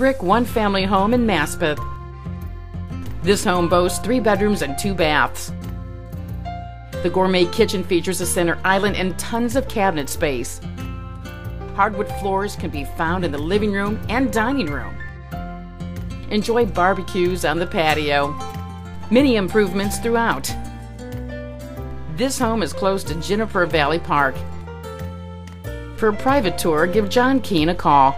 brick one family home in Maspeth. This home boasts three bedrooms and two baths. The gourmet kitchen features a center island and tons of cabinet space. Hardwood floors can be found in the living room and dining room. Enjoy barbecues on the patio. Many improvements throughout. This home is close to Juniper Valley Park. For a private tour, give John Keane a call.